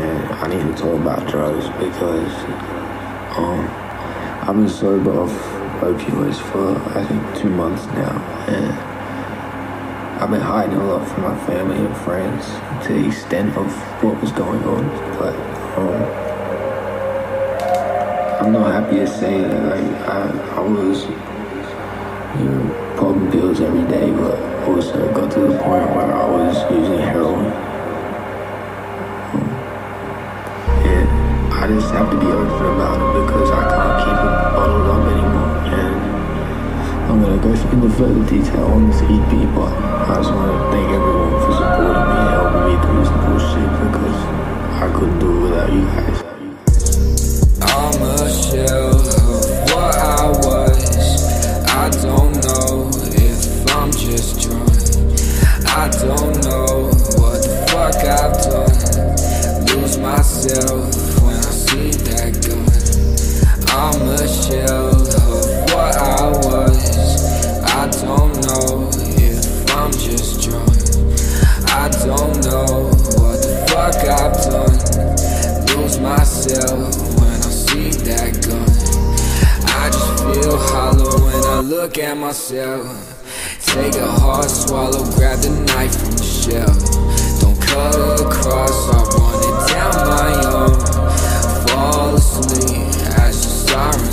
and I need to talk about drugs because um, I've been sober off opioids for I think two months now, and I've been hiding a lot from my family and friends to the extent of what was going on. But um, I'm not happy to say that like I, I was you know popping pills every day, but also got to the point where I was just have to be open about it because I can't keep it bottled up anymore. And I'm gonna go into further detail on this EP, but I just want to thank everyone for supporting me and helping me through this bullshit because I couldn't do it without you guys. I'm a shell of what I was. I don't know if I'm just drunk. I don't know what the fuck I've done. Lose myself I'm a shell of what I was. I don't know if I'm just drunk. I don't know what the fuck I've done. Lose myself when I see that gun. I just feel hollow when I look at myself. Take a hard swallow, grab the knife from the shell. Don't cut sorrow